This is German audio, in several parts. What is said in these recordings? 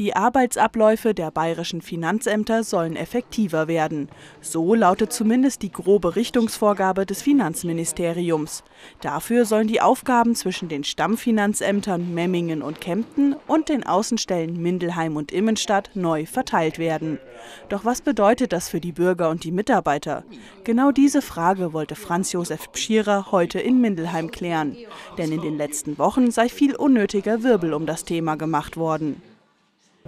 Die Arbeitsabläufe der bayerischen Finanzämter sollen effektiver werden. So lautet zumindest die grobe Richtungsvorgabe des Finanzministeriums. Dafür sollen die Aufgaben zwischen den Stammfinanzämtern Memmingen und Kempten und den Außenstellen Mindelheim und Immenstadt neu verteilt werden. Doch was bedeutet das für die Bürger und die Mitarbeiter? Genau diese Frage wollte Franz Josef Pschierer heute in Mindelheim klären. Denn in den letzten Wochen sei viel unnötiger Wirbel um das Thema gemacht worden.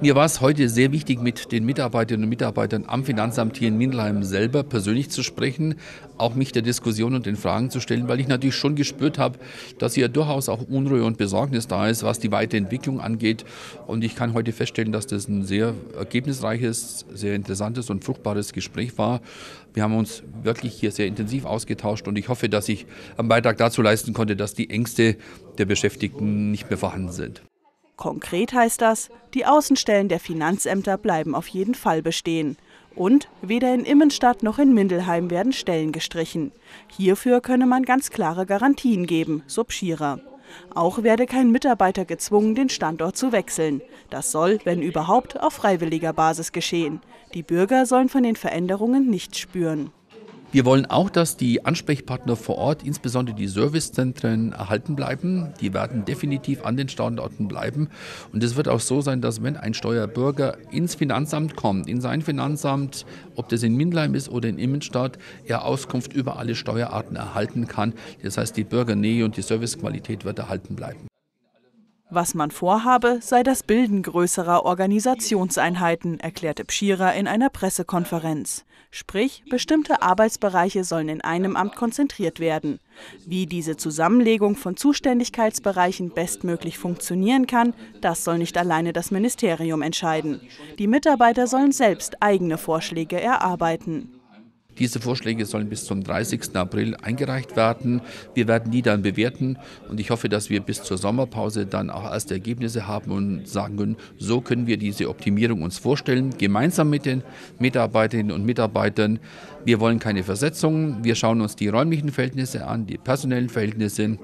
Mir war es heute sehr wichtig, mit den Mitarbeiterinnen und Mitarbeitern am Finanzamt hier in Mindelheim selber persönlich zu sprechen, auch mich der Diskussion und den Fragen zu stellen, weil ich natürlich schon gespürt habe, dass hier durchaus auch Unruhe und Besorgnis da ist, was die Weiterentwicklung angeht. Und ich kann heute feststellen, dass das ein sehr ergebnisreiches, sehr interessantes und fruchtbares Gespräch war. Wir haben uns wirklich hier sehr intensiv ausgetauscht und ich hoffe, dass ich am Beitrag dazu leisten konnte, dass die Ängste der Beschäftigten nicht mehr vorhanden sind. Konkret heißt das, die Außenstellen der Finanzämter bleiben auf jeden Fall bestehen. Und weder in Immenstadt noch in Mindelheim werden Stellen gestrichen. Hierfür könne man ganz klare Garantien geben, so Pschierer. Auch werde kein Mitarbeiter gezwungen, den Standort zu wechseln. Das soll, wenn überhaupt, auf freiwilliger Basis geschehen. Die Bürger sollen von den Veränderungen nichts spüren. Wir wollen auch, dass die Ansprechpartner vor Ort, insbesondere die Servicezentren, erhalten bleiben. Die werden definitiv an den Standorten bleiben. Und es wird auch so sein, dass wenn ein Steuerbürger ins Finanzamt kommt, in sein Finanzamt, ob das in Mindleim ist oder in Immenstadt, er Auskunft über alle Steuerarten erhalten kann. Das heißt, die Bürgernähe und die Servicequalität wird erhalten bleiben. Was man vorhabe, sei das Bilden größerer Organisationseinheiten, erklärte Pschierer in einer Pressekonferenz. Sprich, bestimmte Arbeitsbereiche sollen in einem Amt konzentriert werden. Wie diese Zusammenlegung von Zuständigkeitsbereichen bestmöglich funktionieren kann, das soll nicht alleine das Ministerium entscheiden. Die Mitarbeiter sollen selbst eigene Vorschläge erarbeiten. Diese Vorschläge sollen bis zum 30. April eingereicht werden. Wir werden die dann bewerten und ich hoffe, dass wir bis zur Sommerpause dann auch erste Ergebnisse haben und sagen können, so können wir diese Optimierung uns vorstellen, gemeinsam mit den Mitarbeiterinnen und Mitarbeitern. Wir wollen keine Versetzungen, wir schauen uns die räumlichen Verhältnisse an, die personellen Verhältnisse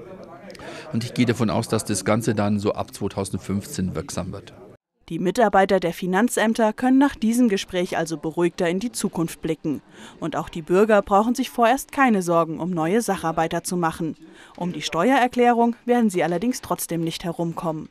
und ich gehe davon aus, dass das Ganze dann so ab 2015 wirksam wird. Die Mitarbeiter der Finanzämter können nach diesem Gespräch also beruhigter in die Zukunft blicken. Und auch die Bürger brauchen sich vorerst keine Sorgen, um neue Sacharbeiter zu machen. Um die Steuererklärung werden sie allerdings trotzdem nicht herumkommen.